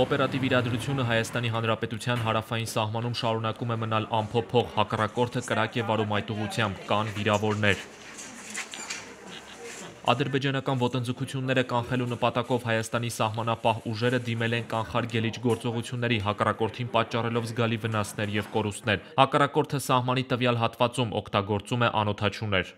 Օպերատիվ իրադրությունը Հայաստանի Հանրապետության հարավային սահմանում շարունակում է մնալ անփոփոխ, հակառակորդը կրակ է վարում այդ ուղությամբ, կան վիրավորներ։ Ադրբեջանական ոտնձգությունները կանխելու նպատակով Հայաստանի սահմանապահ ուժերը դիմել են կանխարգելիչ գործողությունների, հակառակորդին պատճառելով զգալի վնասներ եւ կորուստներ։ Հակառակորդը սահմանի տվյալ հատվածում օգտագործում է անօդաչուներ։